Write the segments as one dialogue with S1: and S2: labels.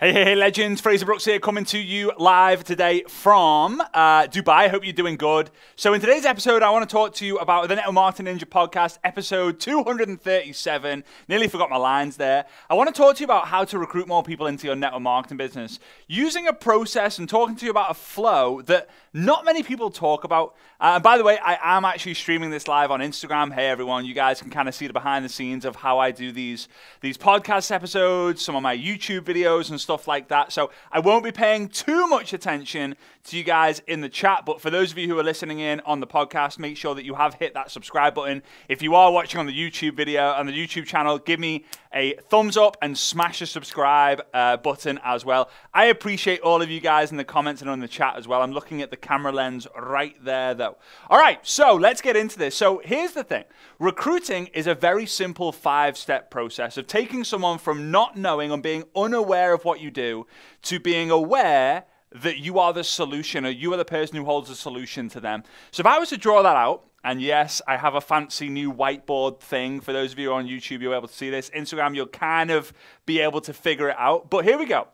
S1: Hey, hey, hey, legends. Frazer Brookes here, coming to you live today from uh, Dubai. I hope you're doing good. So, in today's episode, I want to talk to you about the Network Marketing Ninja podcast, episode 237. Nearly forgot my lines there. I want to talk to you about how to recruit more people into your network marketing business using a process and talking to you about a flow that not many people talk about. Uh, and by the way, I am actually streaming this live on Instagram. Hey, everyone, you guys can kind of see the behind the scenes of how I do these, these podcast episodes, some of my YouTube videos, and like that. So I won't be paying too much attention to you guys in the chat. But for those of you who are listening in on the podcast, make sure that you have hit that subscribe button. If you are watching on the YouTube video, on the YouTube channel, give me a thumbs up and smash the subscribe uh, button as well. I appreciate all of you guys in the comments and on the chat as well. I'm looking at the camera lens right there, though. All right, so let's get into this. So here's the thing recruiting is a very simple five step process of taking someone from not knowing and being unaware of what you do to being aware that you are the solution or you are the person who holds the solution to them. So if I was to draw that out, and yes, I have a fancy new whiteboard thing. For those of you on YouTube, you'll be able to see this. Instagram, you'll kind of be able to figure it out. But here we go.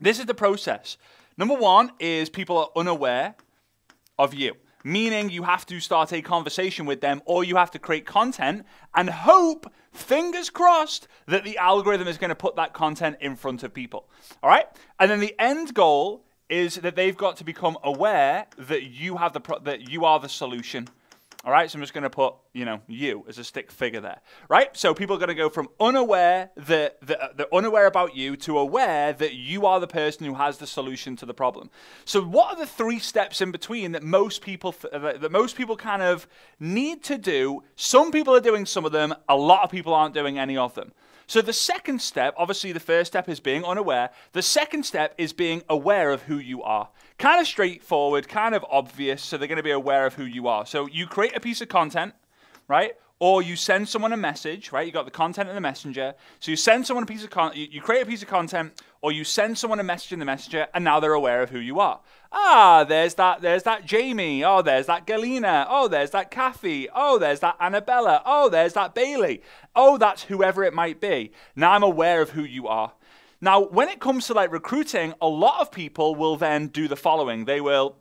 S1: This is the process. Number one is people are unaware of you, meaning you have to start a conversation with them or you have to create content and hope, fingers crossed, that the algorithm is going to put that content in front of people. All right? And then the end goal is that they've got to become aware that you have the that you are the solution. All right, so I'm just going to put, you know, you as a stick figure there, right? So people are going to go from unaware that, they're uh, unaware about you to aware that you are the person who has the solution to the problem. So what are the three steps in between that most people that most people kind of need to do? Some people are doing some of them. A lot of people aren't doing any of them. So the second step, obviously the first step is being unaware. The second step is being aware of who you are. Kind of straightforward, kind of obvious, so they're going to be aware of who you are. So you create a piece of content, right? Or you send someone a message, right? You got the content in the messenger. So you send someone a piece of content, you create a piece of content, or you send someone a message in the messenger, and now they're aware of who you are. Ah, there's that, there's that Jamie. Oh, there's that Galina. Oh, there's that Kathy. Oh, there's that Annabella. Oh, there's that Bailey. Oh, that's whoever it might be. Now I'm aware of who you are. Now, when it comes to like recruiting, a lot of people will then do the following. They will,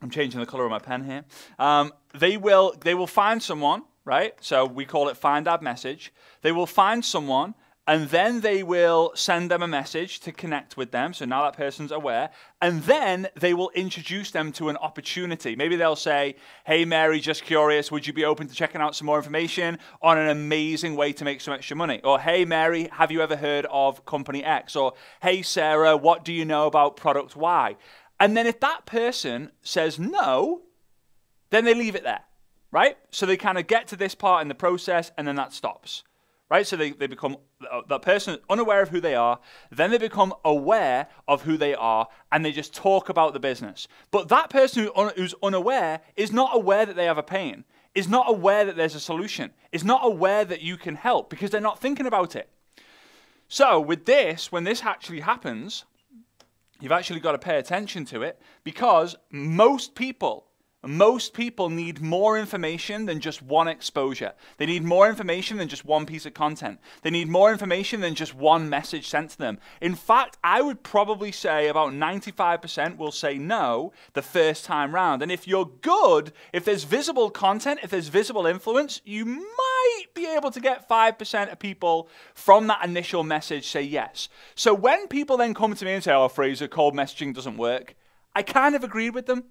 S1: I'm changing the color of my pen here. Um, they will, they will find someone, right? So we call it find ad message. They will find someone and then they will send them a message to connect with them. So now that person's aware. And then they will introduce them to an opportunity. Maybe they'll say, Hey, Mary, just curious, would you be open to checking out some more information on an amazing way to make some extra money? Or, Hey, Mary, have you ever heard of Company X? Or, Hey, Sarah, what do you know about product Y? And then if that person says no, then they leave it there, right? So they kind of get to this part in the process and then that stops right? So they, they become uh, that person unaware of who they are, then they become aware of who they are, and they just talk about the business. But that person who who's unaware is not aware that they have a pain, is not aware that there's a solution, is not aware that you can help because they're not thinking about it. So with this, when this actually happens, you've actually got to pay attention to it because most people most people need more information than just one exposure. They need more information than just one piece of content. They need more information than just one message sent to them. In fact, I would probably say about 95% will say no the first time round. And if you're good, if there's visible content, if there's visible influence, you might be able to get 5% of people from that initial message say yes. So when people then come to me and say, oh, Frazer, cold messaging doesn't work, I kind of agree with them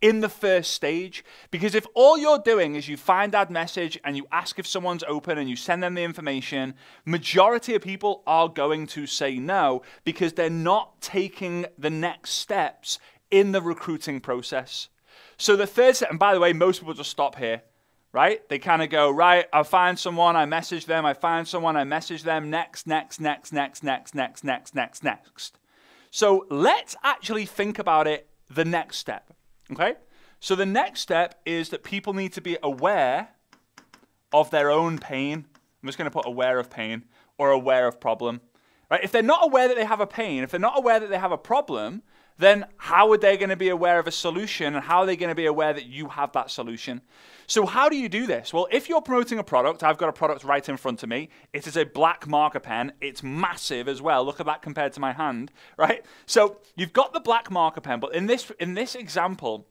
S1: in the first stage. Because if all you're doing is you find that message and you ask if someone's open and you send them the information, majority of people are going to say no because they're not taking the next steps in the recruiting process. So the third step, and by the way, most people just stop here, right? They kind of go, right, I find someone, I message them, I find someone, I message them, next, next, next, next, next, next, next, next, next. So let's actually think about it the next step. Okay? So the next step is that people need to be aware of their own pain. I'm just going to put aware of pain or aware of problem. Right? If they're not aware that they have a pain, if they're not aware that they have a problem, then how are they going to be aware of a solution and how are they going to be aware that you have that solution? So, how do you do this? Well, if you're promoting a product, I've got a product right in front of me. It is a black marker pen. It's massive as well. Look at that compared to my hand, right? So, you've got the black marker pen, but in this in this example,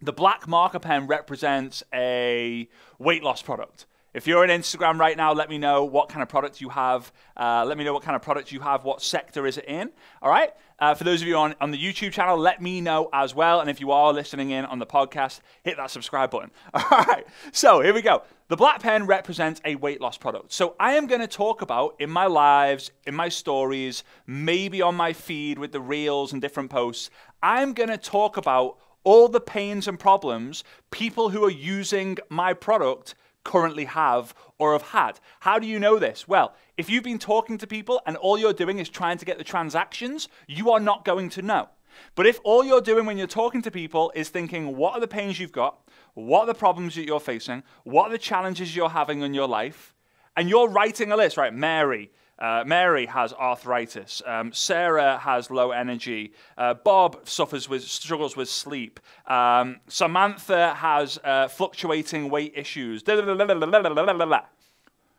S1: the black marker pen represents a weight loss product. If you're on Instagram right now, let me know what kind of product you have. Uh, let me know what kind of product you have. What sector is it in? All right. Uh, for those of you on, on the YouTube channel, let me know as well. And if you are listening in on the podcast, hit that subscribe button. All right. So here we go. The black pen represents a weight loss product. So I am going to talk about in my lives, in my stories, maybe on my feed with the reels and different posts. I'm going to talk about all the pains and problems people who are using my product currently have or have had. How do you know this? Well, if you've been talking to people and all you're doing is trying to get the transactions, you are not going to know. But if all you're doing when you're talking to people is thinking, what are the pains you've got? What are the problems that you're facing? What are the challenges you're having in your life? And you're writing a list, right? Mary, uh, Mary has arthritis. Um, Sarah has low energy. Uh, Bob suffers with struggles with sleep. Um, Samantha has uh, fluctuating weight issues.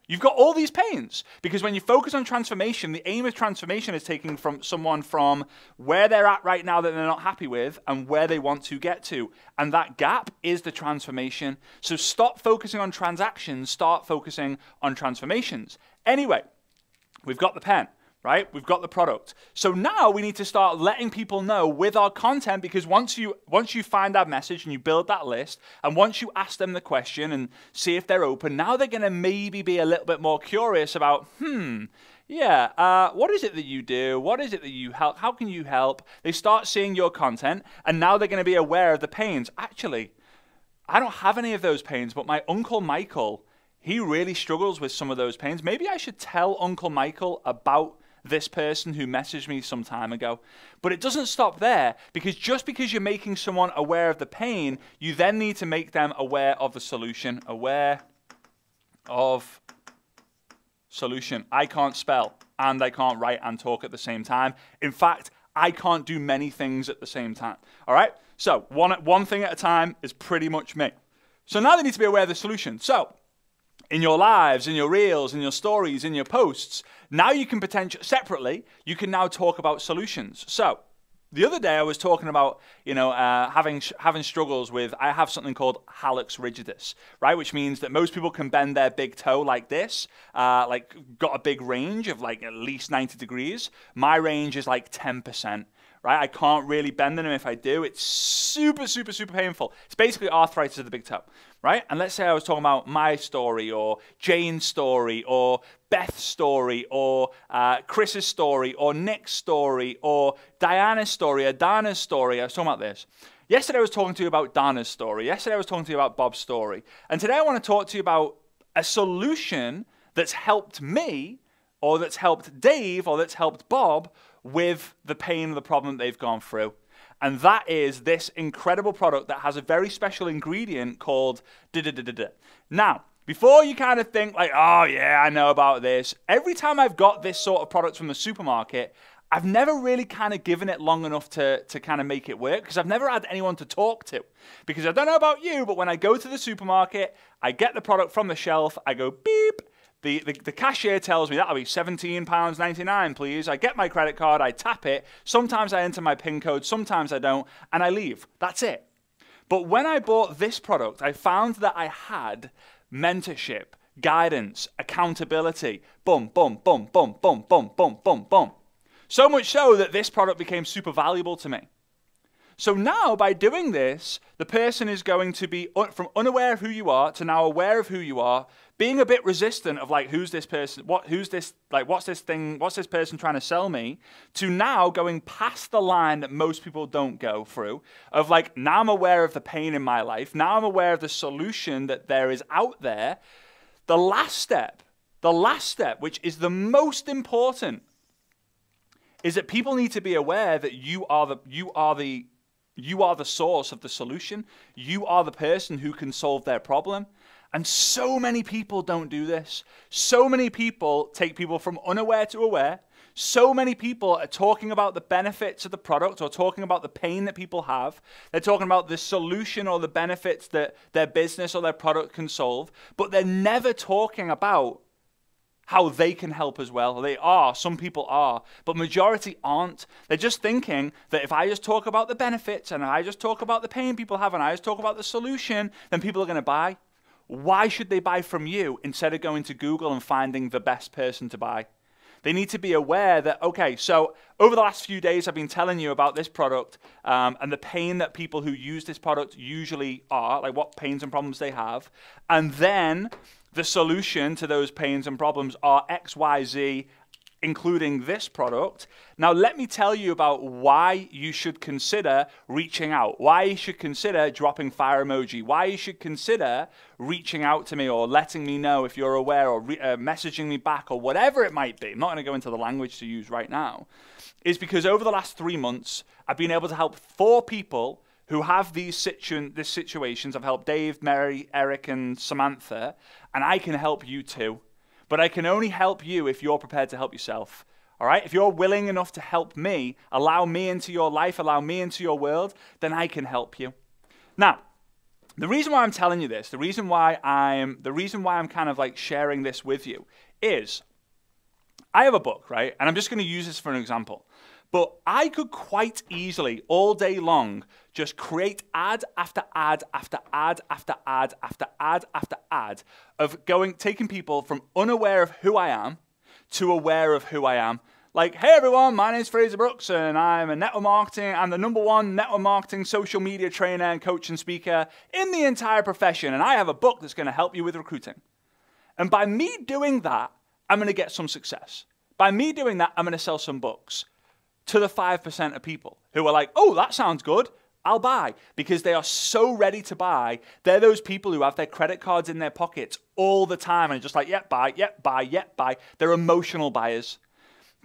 S1: You've got all these pains because when you focus on transformation, the aim of transformation is taking from someone from where they're at right now that they're not happy with and where they want to get to. And that gap is the transformation. So stop focusing on transactions, start focusing on transformations. Anyway, We've got the pen, right? We've got the product. So now we need to start letting people know with our content because once you once you find that message and you build that list and once you ask them the question and see if they're open, now they're going to maybe be a little bit more curious about, hmm, yeah, uh, what is it that you do? What is it that you help? How can you help? They start seeing your content and now they're going to be aware of the pains. Actually, I don't have any of those pains, but my uncle Michael he really struggles with some of those pains. Maybe I should tell Uncle Michael about this person who messaged me some time ago. But it doesn't stop there because just because you're making someone aware of the pain, you then need to make them aware of the solution. Aware of solution. I can't spell and I can't write and talk at the same time. In fact, I can't do many things at the same time. All right? So, one, one thing at a time is pretty much me. So now they need to be aware of the solution. So, in your lives, in your reels, in your stories, in your posts. Now you can potentially, separately, you can now talk about solutions. So, the other day I was talking about, you know, uh, having having struggles with. I have something called hallux rigidus, right, which means that most people can bend their big toe like this, uh, like got a big range of like at least 90 degrees. My range is like 10 percent right? I can't really bend them. If I do, it's super, super, super painful. It's basically arthritis of the big toe, right? And let's say I was talking about my story or Jane's story or Beth's story or uh, Chris's story or Nick's story or Diana's story or Dana's story. I was talking about this. Yesterday I was talking to you about Dana's story. Yesterday I was talking to you about Bob's story. And today I want to talk to you about a solution that's helped me or that's helped Dave or that's helped Bob with the pain of the problem they've gone through. And that is this incredible product that has a very special ingredient called da da da da da. Now, before you kind of think like, oh yeah, I know about this, every time I've got this sort of product from the supermarket, I've never really kind of given it long enough to, to kind of make it work because I've never had anyone to talk to. Because I don't know about you, but when I go to the supermarket, I get the product from the shelf, I go beep, the, the, the, cashier tells me that'll be £17.99, please. I get my credit card, I tap it. Sometimes I enter my PIN code, sometimes I don't, and I leave. That's it. But when I bought this product, I found that I had mentorship, guidance, accountability. Boom, boom, boom, boom, boom, boom, boom, boom, boom. So much so that this product became super valuable to me. So now, by doing this, the person is going to be un- from unaware of who you are to now aware of who you are, being a bit resistant of like, who's this person? What? Who's this? Like, what's this thing? What's this person trying to sell me? To now going past the line that most people don't go through. Of like, now I'm aware of the pain in my life. Now I'm aware of the solution that there is out there. The last step, the last step, which is the most important, is that people need to be aware that you are the you are the you are the source of the solution. You are the person who can solve their problem. And so many people don't do this. So many people take people from unaware to aware. So many people are talking about the benefits of the product or talking about the pain that people have. They're talking about the solution or the benefits that their business or their product can solve, but they're never talking about how they can help as well. They are, some people are, but majority aren't. They're just thinking that if I just talk about the benefits and I just talk about the pain people have and I just talk about the solution, then people are going to buy. Why should they buy from you instead of going to Google and finding the best person to buy? They need to be aware that, okay, so over the last few days, I've been telling you about this product um, and the pain that people who use this product usually are, like what pains and problems they have. And then the solution to those pains and problems are X, Y, Z, including this product. Now, let me tell you about why you should consider reaching out, why you should consider dropping fire emoji, why you should consider reaching out to me or letting me know if you're aware or uh, messaging me back or whatever it might be. I'm not going to go into the language to use right now. Is because over the last three months, I've been able to help four people who have these situ- this situations. I've helped Dave, Mary, Eric, and Samantha, and I can help you too. But I can only help you if you're prepared to help yourself. All right? If you're willing enough to help me, allow me into your life, allow me into your world, then I can help you. Now, the reason why I'm telling you this, the reason why I'm the reason why I'm kind of like sharing this with you is I have a book, right? And I'm just going to use this for an example. But I could quite easily, all day long, just create ad after ad after ad after ad after ad after ad of going, taking people from unaware of who I am to aware of who I am. Like, hey everyone, my name is Frazer Brookes and I'm a network marketing, I'm the number one network marketing social media trainer and coach and speaker in the entire profession. And I have a book that's going to help you with recruiting. And by me doing that, I'm going to get some success. By me doing that, I'm going to sell some books to the 5% of people who are like, oh, that sounds good. I'll buy because they are so ready to buy. They're those people who have their credit cards in their pockets all the time and just like, yep, buy, yep, buy, yep, buy. They're emotional buyers.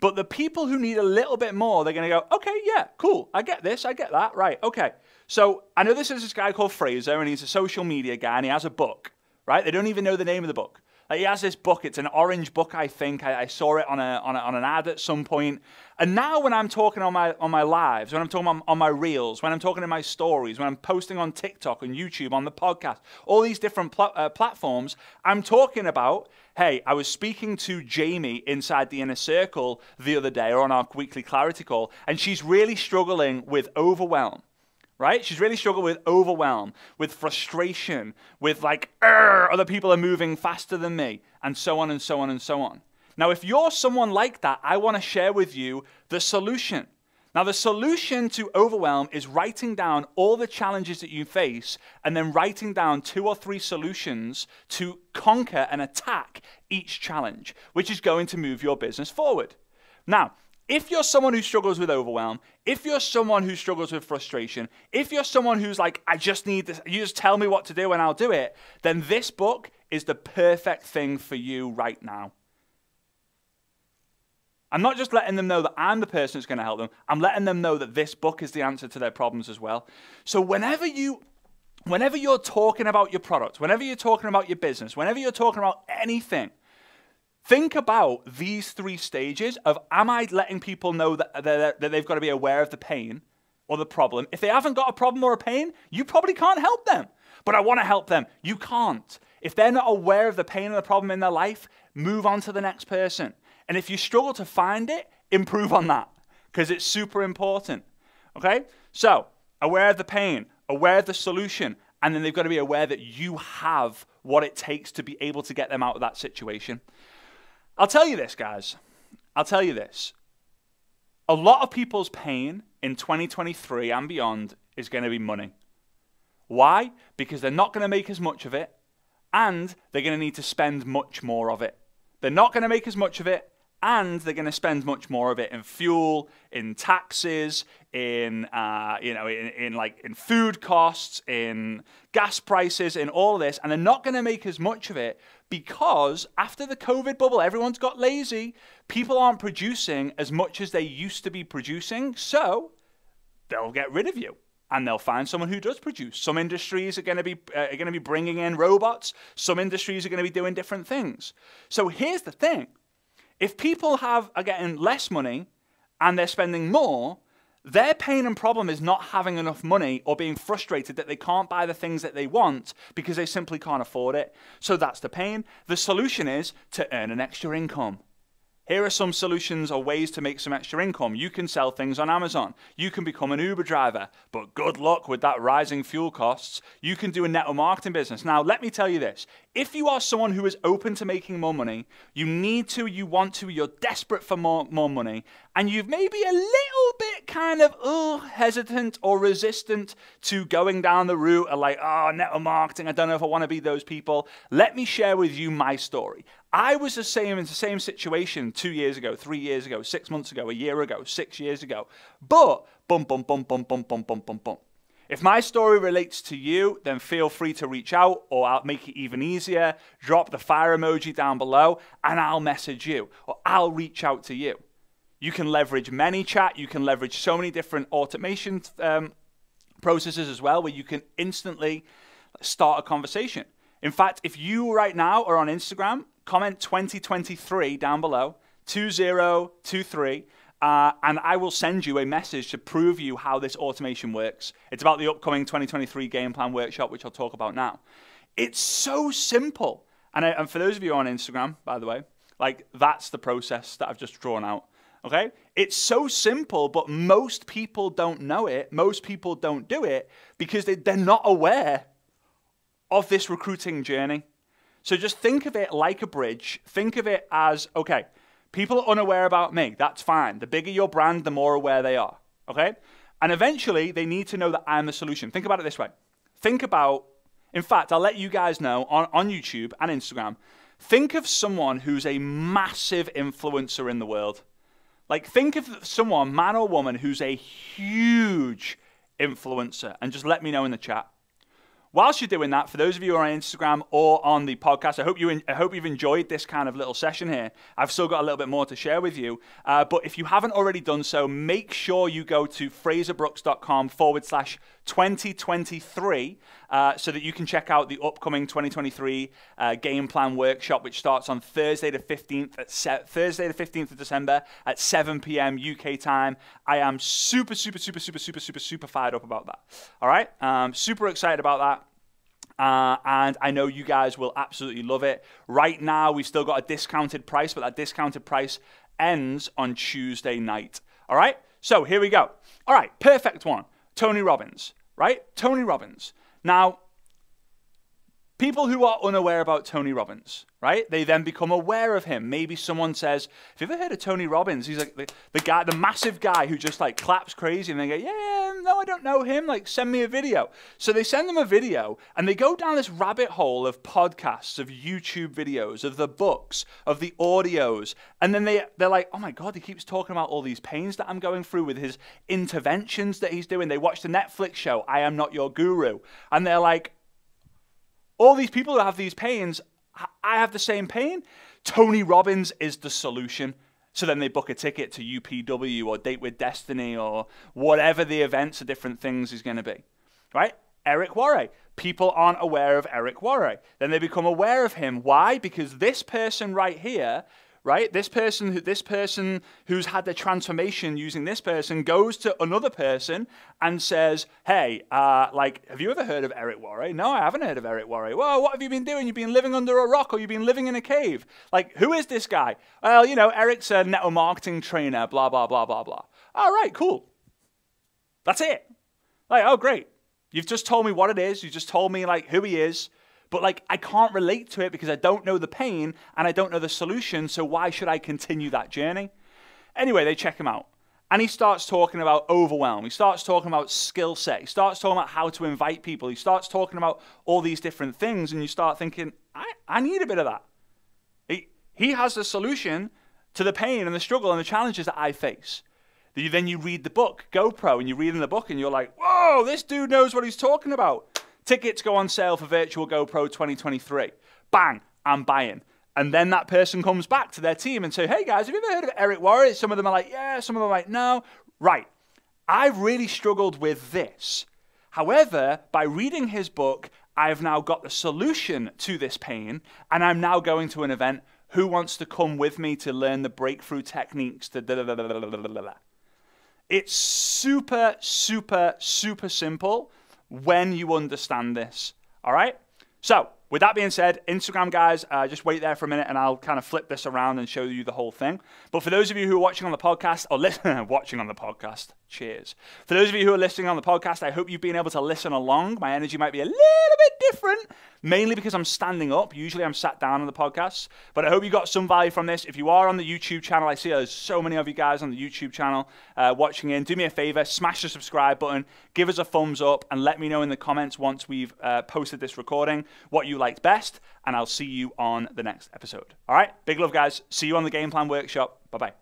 S1: But the people who need a little bit more, they're going to go, okay, yeah, cool. I get this. I get that. Right. Okay. So I know this is this guy called Frazer and he's a social media guy and he has a book, right? They don't even know the name of the book. He has this book. It's an orange book, I think. I, I saw it on a, on a, on an ad at some point. And now when I'm talking on my on my lives, when I'm talking on, on my reels, when I'm talking in my stories, when I'm posting on TikTok and YouTube, on the podcast, all these different pl- uh, platforms, I'm talking about. Hey, I was speaking to Jamie inside the inner circle the other day, or on our weekly clarity call, and she's really struggling with overwhelm right? She's really struggled with overwhelm, with frustration, with like, other people are moving faster than me, and so on and so on and so on. Now, if you're someone like that, I want to share with you the solution. Now, the solution to overwhelm is writing down all the challenges that you face and then writing down two or three solutions to conquer and attack each challenge, which is going to move your business forward. Now, if you're someone who struggles with overwhelm, if you're someone who struggles with frustration, if you're someone who's like, I just need this, you just tell me what to do and I'll do it, then this book is the perfect thing for you right now. I'm not just letting them know that I'm the person who's going to help them. I'm letting them know that this book is the answer to their problems as well. So whenever you whenever you're talking about your product, whenever you're talking about your business, whenever you're talking about anything, Think about these three stages of am I letting people know that, that, that they've got to be aware of the pain or the problem? If they haven't got a problem or a pain, you probably can't help them. But I want to help them. You can't. If they're not aware of the pain or the problem in their life, move on to the next person. And if you struggle to find it, improve on that because it's super important. Okay? So, aware of the pain, aware of the solution, and then they've got to be aware that you have what it takes to be able to get them out of that situation. I'll tell you this, guys. I'll tell you this. A lot of people's pain in 2023 and beyond is going to be money. Why? Because they're not going to make as much of it and they're going to need to spend much more of it. They're not going to make as much of it and they're going to spend much more of it in fuel, in taxes, in uh, you know, in, in like in food costs, in gas prices, in all of this, and they're not going to make as much of it because after the COVID bubble, everyone's got lazy. People aren't producing as much as they used to be producing, so they'll get rid of you and they'll find someone who does produce. Some industries are going to be uh, are going to be bringing in robots. Some industries are going to be doing different things. So here's the thing If people have are getting less money and they're spending more, their pain and problem is not having enough money or being frustrated that they can't buy the things that they want because they simply can't afford it. So that's the pain. The solution is to earn an extra income. Here are some solutions or ways to make some extra income. You can sell things on Amazon. You can become an Uber driver, but good luck with that rising fuel costs. You can do a network marketing business. Now, let me tell you this. If you are someone who is open to making more money, you need to, you want to, you're desperate for more, more money, and you've maybe a little bit kind of uh, hesitant or resistant to going down the route of like, oh, network marketing, I don't know if I want to be those people, let me share with you my story. I was the same in the same situation two years ago, three years ago, six months ago, a year ago, six years ago. But bum bum bum bum bum bum bum bum bum. If my story relates to you, then feel free to reach out or I'll make it even easier. Drop the fire emoji down below and I'll message you or I'll reach out to you. You can leverage ManyChat. You can leverage so many different automation um, processes as well where you can instantly start a conversation. In fact, if you right now are on Instagram, comment 2023 down below, 2023 uh, and I will send you a message to prove you how this automation works. It's about the upcoming 2023 game plan workshop, which I'll talk about now. It's so simple. And, I, and for those of you on Instagram, by the way, like that's the process that I've just drawn out. Okay? It's so simple, but most people don't know it. Most people don't do it because they, they're not aware of this recruiting journey. So just think of it like a bridge. Think of it as okay, People are unaware about me. That's fine. The bigger your brand, the more aware they are. Okay? And eventually, they need to know that I'm the solution. Think about it this way. Think about, in fact, I'll let you guys know on, on YouTube and Instagram. Think of someone who's a massive influencer in the world. Like, think of someone, man or woman, who's a huge influencer, and just let me know in the chat. Whilst you're doing that, for those of you who are on Instagram or on the podcast, I hope you I hope you've enjoyed this kind of little session here. I've still got a little bit more to share with you, uh, but if you haven't already done so, make sure you go to frazerbrookes.com forward slash 2023 uh, so that you can check out the upcoming 2023 uh, game plan workshop, which starts on Thursday the 15th at Thursday the 15th of December at 7 p.m. UK time. I am super, super, super, super, super, super, super fired up about that. All right, um, super excited about that. Uh, and I know you guys will absolutely love it. Right now, we've still got a discounted price, but that discounted price ends on Tuesday night. All right, so here we go. All right, perfect one. Tony Robbins, right? Tony Robbins. Now, people who are unaware about Tony Robbins, right? They then become aware of him. Maybe someone says, "Have you ever heard of Tony Robbins? He's like the, the guy, the massive guy who just like claps crazy." And they go, "Yeah, no, I don't know him. Like, send me a video." So they send them a video, and they go down this rabbit hole of podcasts, of YouTube videos, of the books, of the audios, and then they they're like, "Oh my god, he keeps talking about all these pains that I'm going through with his interventions that he's doing." They watch the Netflix show, "I Am Not Your Guru," and they're like all these people who have these pains, I have the same pain. Tony Robbins is the solution. So then they book a ticket to UPW or Date with Destiny or whatever the events or different things is going to be. Right? Eric Worre. People aren't aware of Eric Worre. Then they become aware of him. Why? Because this person right here right? This person, this person who's had the transformation using this person goes to another person and says, "Hey, uh, like, have you ever heard of Eric Worre? No, I haven't heard of Eric Worre. Well, what have you been doing? You've been living under a rock, or you've been living in a cave. Like, who is this guy? Well, you know, Eric's a network marketing trainer. Blah blah blah blah blah. All right, cool. That's it. Like, oh great. You've just told me what it is. You just told me like who he is. But like, I can't relate to it because I don't know the pain and I don't know the solution. So why should I continue that journey? Anyway, they check him out. And he starts talking about overwhelm. He starts talking about skill set. He starts talking about how to invite people. He starts talking about all these different things. And you start thinking, I, I need a bit of that. He, he has the solution to the pain and the struggle and the challenges that I face. Then you read the book, GoPro, and you read in the book and you're like, whoa, this dude knows what he's talking about. Tickets go on sale for Virtual GoPro 2023. Bang, I'm buying. And then that person comes back to their team and say, hey guys, have you ever heard of Eric Worre? Some of them are like, yeah, some of them are like, no. Right. I've really struggled with this. However, by reading his book, I've now got the solution to this pain, and I'm now going to an event. Who wants to come with me to learn the breakthrough techniques? To it's super, super, super simple when you understand this. All right? So, with that being said, Instagram guys, uh, just wait there for a minute and I'll kind of flip this around and show you the whole thing. But for those of you who are watching on the podcast or listen, watching on the podcast, cheers. For those of you who are listening on the podcast, I hope you've been able to listen along. My energy might be a little bit different, mainly because I'm standing up. Usually I'm sat down on the podcast, but I hope you got some value from this. If you are on the YouTube channel, I see there's so many of you guys on the YouTube channel uh, watching in. Do me a favor, smash the subscribe button, give us a thumbs up, and let me know in the comments once we've uh, posted this recording what you liked best, and I'll see you on the next episode. All right, big love, guys. See you on the game plan workshop. Bye bye.